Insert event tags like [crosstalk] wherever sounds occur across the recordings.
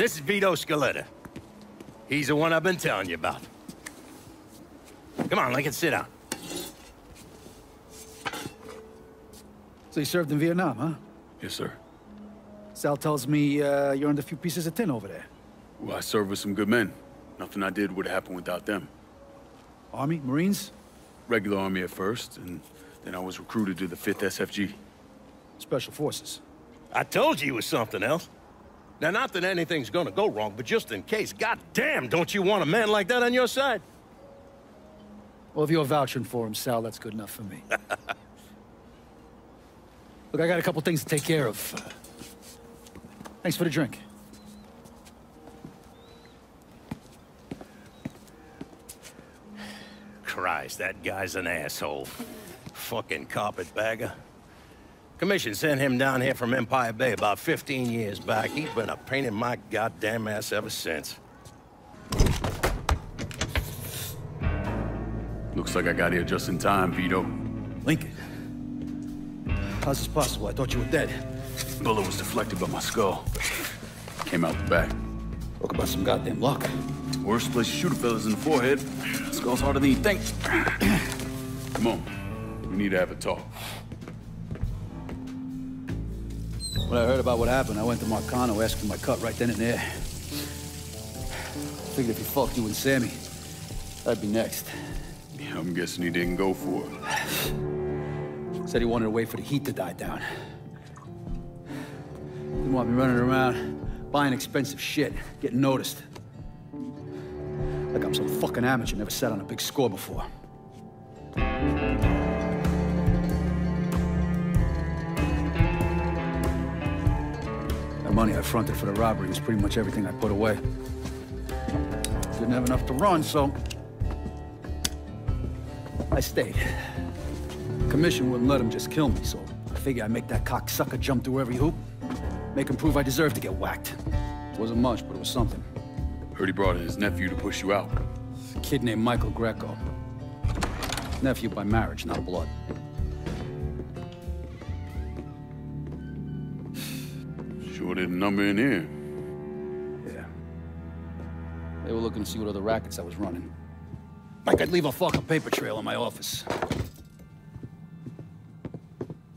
This is Vito Scaletta. He's the one I've been telling you about. Come on, Lincoln, sit down. So you served in Vietnam, huh? Yes, sir. Sal tells me uh, you earned a few pieces of tin over there. Well, I served with some good men. Nothing I did would have happened without them. Army? Marines? Regular Army at first, and then I was recruited to the 5th SFG. Special Forces. I told you it was something else. Now, not that anything's gonna go wrong, but just in case, goddamn, don't you want a man like that on your side? Well, if you're vouching for him, Sal, that's good enough for me. [laughs] Look, I got a couple things to take care of. Thanks for the drink. Christ, that guy's an asshole. Fucking carpetbagger. Commission sent him down here from Empire Bay about 15 years back. He's been a pain in my goddamn ass ever since. Looks like I got here just in time, Vito. Lincoln. How's this possible? I thought you were dead. Bullet was deflected by my skull. Came out the back. Talk about some goddamn luck. Worst place to shoot a fella's in the forehead. Skull's harder than you think. [clears throat] Come on. We need to have a talk. When I heard about what happened, I went to Marcano, asked for my cut right then and there. Figured if he fucked you and Sammy, I'd be next. Yeah, I'm guessing he didn't go for it. Said he wanted to wait for the heat to die down. Didn't want me running around, buying expensive shit, getting noticed. Like I'm some fucking amateur, never sat on a big score before. Money I fronted for the robbery was pretty much everything I put away. Didn't have enough to run, so... I stayed. Commission wouldn't let him just kill me, so I figure I'd make that cocksucker jump through every hoop. Make him prove I deserve to get whacked. Wasn't much, but it was something. Heard he brought in his nephew to push you out. A kid named Michael Greco. Nephew by marriage, not blood. Sure didn't number in here. Yeah. They were looking to see what other rackets I was running. Like I'd leave a fucking paper trail in my office.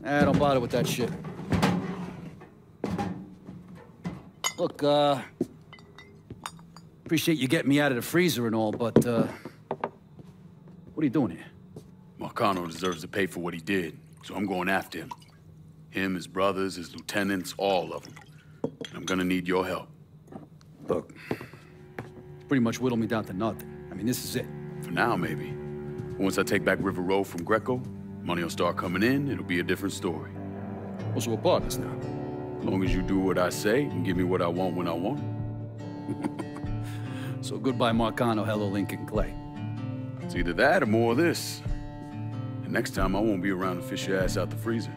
Eh, don't bother with that shit. Look, uh... Appreciate you getting me out of the freezer and all, but, uh... What are you doing here? Marcano deserves to pay for what he did, so I'm going after him. Him, his brothers, his lieutenants, all of them. I'm gonna need your help. Look, pretty much whittled me down to nothing. I mean, this is it. For now, maybe. Once I take back River Road from Greco, money will start coming in, it'll be a different story. Well, so we're partners now. As long as you do what I say and give me what I want when I want it. [laughs] So goodbye, Marcano. Hello, Lincoln Clay. It's either that or more of this. And next time, I won't be around to fish your ass out the freezer.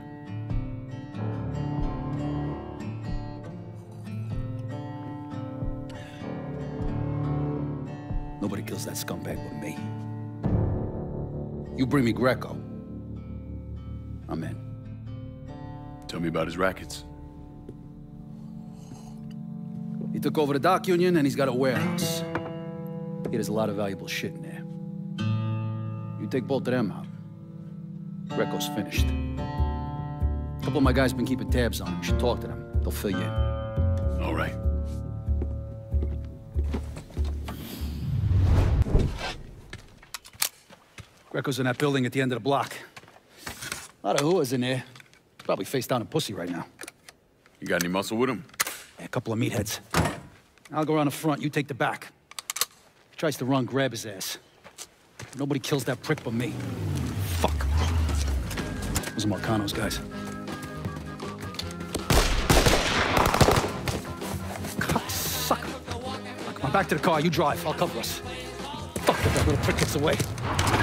Nobody kills that scumbag but me. You bring me Greco. I'm in. Tell me about his rackets. He took over the dock union and he's got a warehouse. He has a lot of valuable shit in there. You take both of them out. Greco's finished. A couple of my guys been keeping tabs on him. You should talk to them. They'll fill you in. All right. Greco's in that building at the end of the block. A lot of whoas in there. Probably face down a pussy right now. You got any muscle with him? Yeah, a couple of meatheads. I'll go around the front, you take the back. He Tries to run, grab his ass. Nobody kills that prick but me. Fuck. Those are Marcano's guys. Sucker. Come on, back to the car. You drive. I'll cover us. Fuck if that little prick gets away.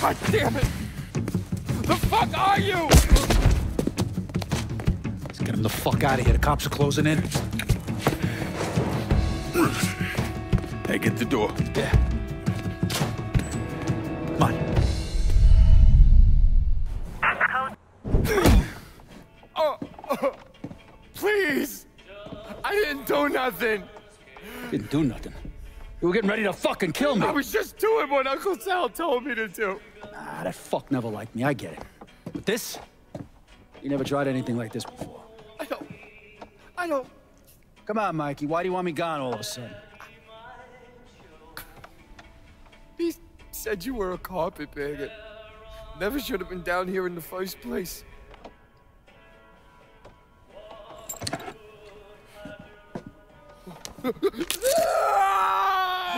God damn it! The fuck are you? Let's get him the fuck out of here. The cops are closing in. Hey, get the door. Yeah. [laughs] Please! I didn't do nothing! You didn't do nothing. You were getting ready to fucking kill me. I was just doing what Uncle Sal told me to do. Nah, that fuck never liked me. I get it. But this? You never tried anything like this before. I don't... I don't... Come on, Mikey. Why do you want me gone all of a sudden? He said you were a carpetbagger. Never should have been down here in the first place. You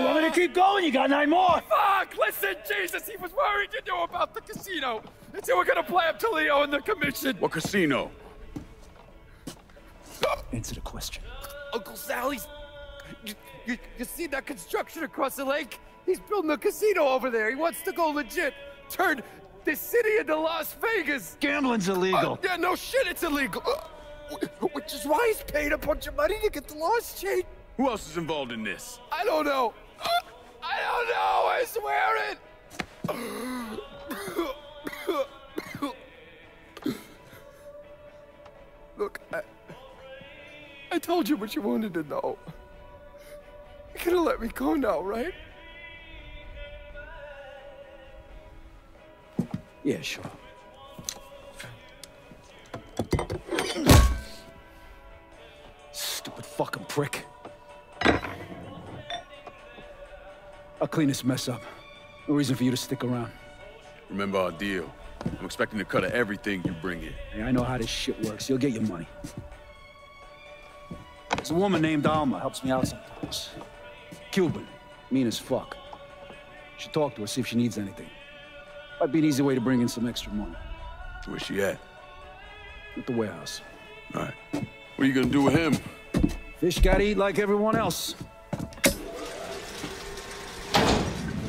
want me to keep going? You got nine more. Fuck! Listen, Jesus, he was worried you knew about the casino. And so we're gonna play up to Leo and the commission. What casino? Answer the question. Uncle Sally's. You, you, you see that construction across the lake? He's building a casino over there. He wants to go legit. Turn this city into Las Vegas. Gambling's illegal. Uh, yeah, no shit, it's illegal. Uh, which is why he's paid a bunch of money to get the laws chain. Who else is involved in this? I don't know. I don't know. I swear it. Look, I, I told you what you wanted to know. You're gonna let me go now, right? Yeah, sure. Stupid fucking prick. I'll clean this mess up. No reason for you to stick around. Remember our deal. I'm expecting a cut of everything you bring in. Hey, I know how this shit works. You'll get your money. There's a woman named Alma, helps me out sometimes. Cuban, mean as fuck. Should talk to her, see if she needs anything. Might be an easy way to bring in some extra money. Where's she at? At the warehouse. All right. What are you gonna do with him? Fish gotta eat like everyone else.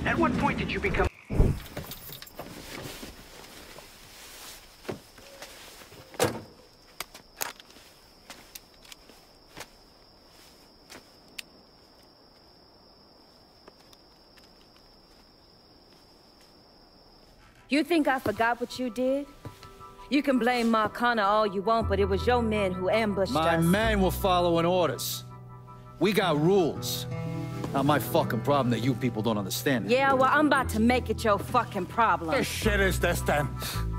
At what point did you become... You think I forgot what you did? You can blame Marcano all you want, but it was your men who ambushed My us. men were following orders. We got rules. Not my fucking problem that you people don't understand. that. Yeah, well, I'm about to make it your fucking problem. This shit is this then?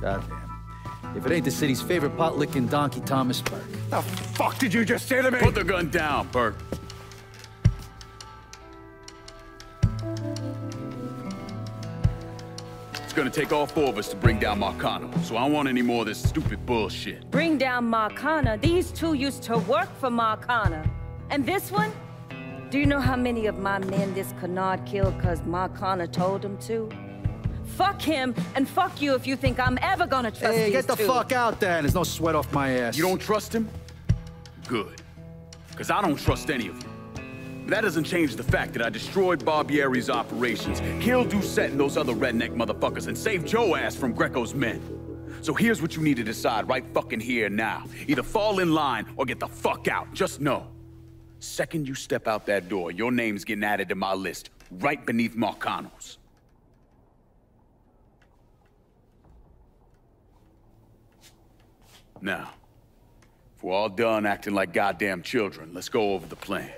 Goddamn. If it ain't the city's favorite pot-licking donkey, Thomas Burke. The fuck did you just say to me? Put the gun down, Burke. It's gonna take all four of us to bring down Marcano, so I don't want any more of this stupid bullshit. Bring down Marcano. These two used to work for Marcano. And this one? Do you know how many of my men this Canard killed because Marcano told him to? Fuck him, and fuck you if you think I'm ever gonna trust Hey, these get the two. fuck out there. There's no sweat off my ass. You don't trust him? Good. Because I don't trust any of you. But that doesn't change the fact that I destroyed Barbieri's operations, killed Doucette and those other redneck motherfuckers, and saved Joe ass from Greco's men. So here's what you need to decide right fucking here now. Either fall in line or get the fuck out. Just know. Second you step out that door, your name's getting added to my list, right beneath Marcano's. Now, if we're all done acting like goddamn children, let's go over the plan.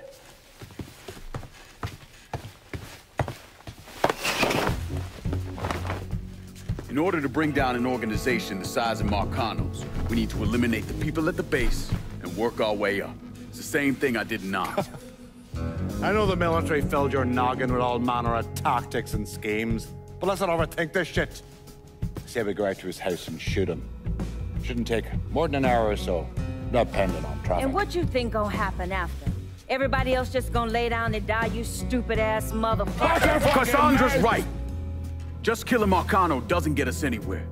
In order to bring down an organization the size of Marcano's, we need to eliminate the people at the base and work our way up. It's the same thing I did not. [laughs] I know the military filled your noggin with all manner of tactics and schemes, but let's not overthink this shit. Say we go out to his house and shoot him. Shouldn't take more than an hour or so, depending on traffic. And what you think gonna happen after? Everybody else just gonna lay down and die, you stupid ass motherfucker. [laughs] Cassandra's right. Just killing Marcano doesn't get us anywhere.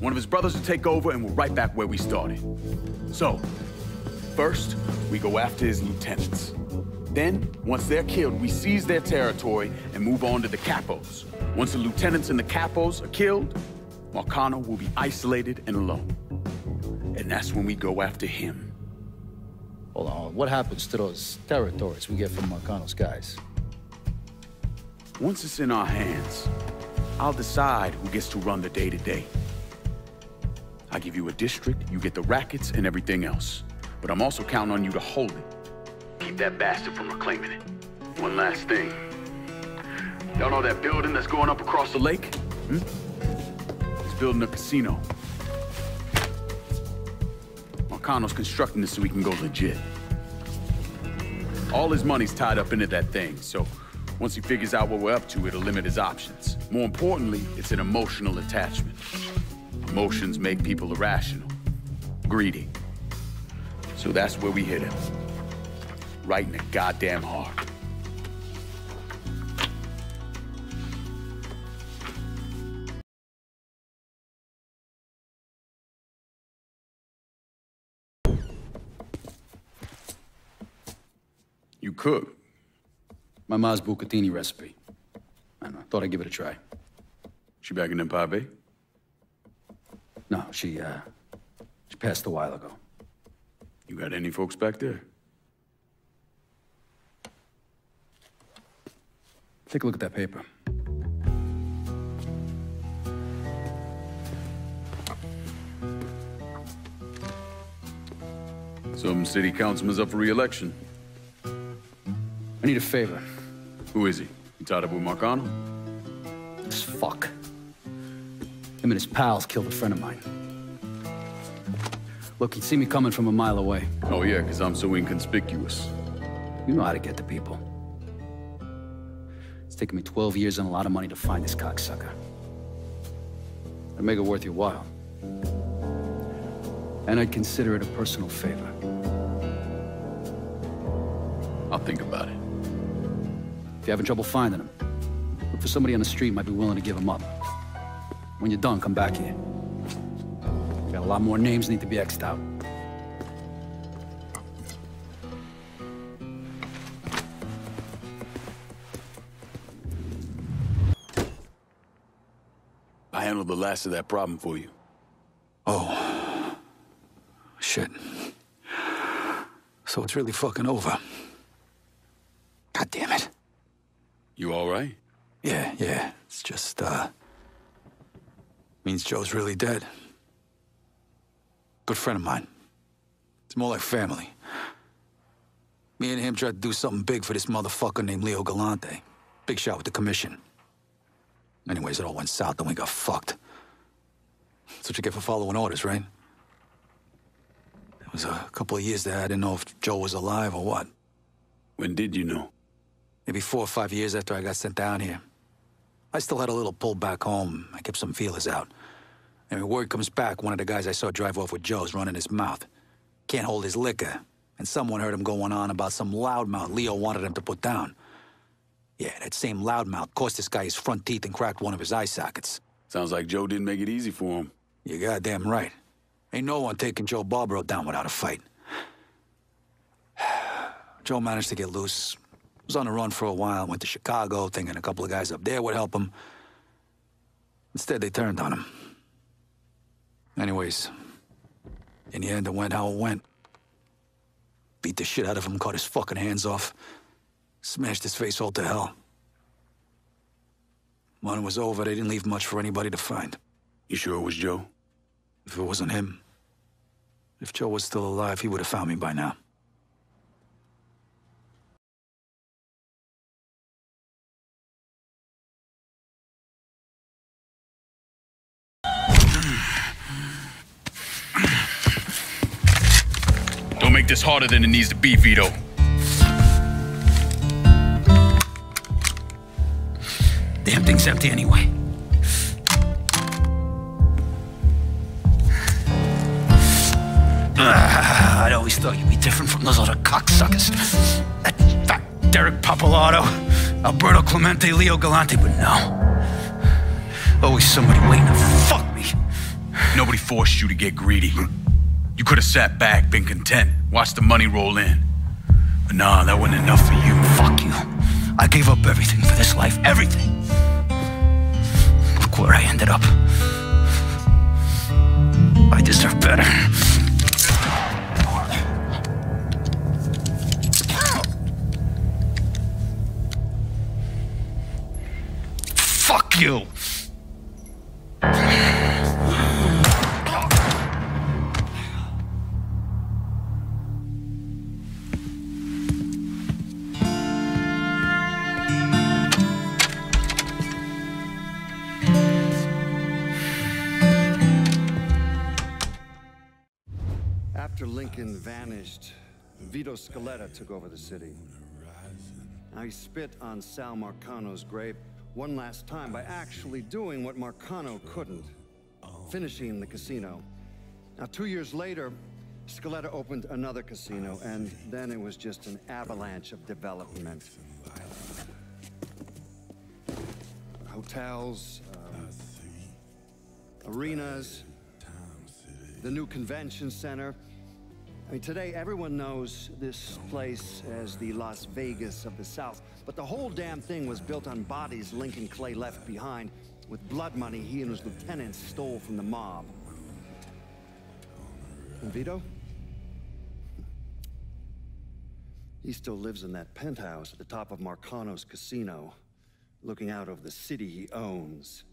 One of his brothers will take over and we're right back where we started. So, first, we go after his lieutenants. Then, once they're killed, we seize their territory and move on to the capos. Once the lieutenants and the capos are killed, Marcano will be isolated and alone. And that's when we go after him. Hold on. What happens to those territories we get from Marcano's guys? Once it's in our hands, I'll decide who gets to run the day-to-day. I give you a district, you get the rackets and everything else. But I'm also counting on you to hold it. keep that bastard from reclaiming it. One last thing. Y'all know that building that's going up across the lake? Hmm? He's building a casino. Marcano's constructing this so he can go legit. All his money's tied up into that thing, so once he figures out what we're up to, it'll limit his options. More importantly, it's an emotional attachment. Emotions make people irrational, greedy. So that's where we hit him. Right in the goddamn heart. You cook. My mom's bucatini recipe. I don't know, thought I'd give it a try. She back in Bay? No, she, uh, she passed a while ago. You got any folks back there? Take a look at that paper. Some city councilman's up for re-election. I need a favor. Who is he? You tied up with Marcano? This fuck. Him and his pals killed a friend of mine. Look, he'd see me coming from a mile away. Oh yeah, because I'm so inconspicuous. You know how to get to people. It's taken me 12 years and a lot of money to find this cocksucker. I'd make it worth your while. And I'd consider it a personal favor. I'll think about it. If you're having trouble finding him, look for somebody on the street might be willing to give him up. When you're done, come back here. A lot more names need to be X'd out. I handled the last of that problem for you. Oh. Shit. So it's really fucking over. God damn it. You all right? Yeah, yeah. It's just, uh... Means Joe's really dead. Good friend of mine. It's more like family. Me and him tried to do something big for this motherfucker named Leo Galante. Big shot with the commission. Anyways, it all went south and we got fucked. That's what you get for following orders, right? It was a couple of years there. I didn't know if Joe was alive or what. When did you know? Maybe four or five years after I got sent down here. I still had a little pull back home. I kept some feelers out. And when word comes back, one of the guys I saw drive off with Joe's running his mouth. Can't hold his liquor. And someone heard him going on about some loudmouth Leo wanted him to put down. Yeah, that same loudmouth cost this guy his front teeth and cracked one of his eye sockets. Sounds like Joe didn't make it easy for him. You're goddamn right. Ain't no one taking Joe Barbaro down without a fight. [sighs] Joe managed to get loose. Was on the run for a while, went to Chicago, thinking a couple of guys up there would help him. Instead, they turned on him. Anyways, in the end, it went how it went. Beat the shit out of him, cut his fucking hands off, smashed his face all to hell. When it was over, they didn't leave much for anybody to find. You sure it was Joe? If it wasn't him, if Joe was still alive, he would have found me by now. This harder than it needs to be, Vito. Damn thing's empty anyway. Ah, I'd always thought you'd be different from those other cocksuckers. That fat Derek Papalardo, Alberto Clemente, Leo Galante, but no. Always somebody waiting to fuck me. Nobody forced you to get greedy. You could have sat back, been content, watched the money roll in. But nah, that wasn't enough for you. Fuck you. I gave up everything for this life. Everything. Look where I ended up. I deserve better. Fuck you! Vanished, Vito Scaletta took over the city. I spit on Sal Marcano's grave one last time by actually doing what Marcano couldn't, finishing the casino. Now, two years later, Scaletta opened another casino, and then it was just an avalanche of development. Hotels, um, arenas, the new convention center. I mean, today everyone knows this place as the Las Vegas of the South, but the whole damn thing was built on bodies Lincoln Clay left behind with blood money he and his lieutenants stole from the mob. And Vito? He still lives in that penthouse at the top of Marcano's casino, looking out over the city he owns.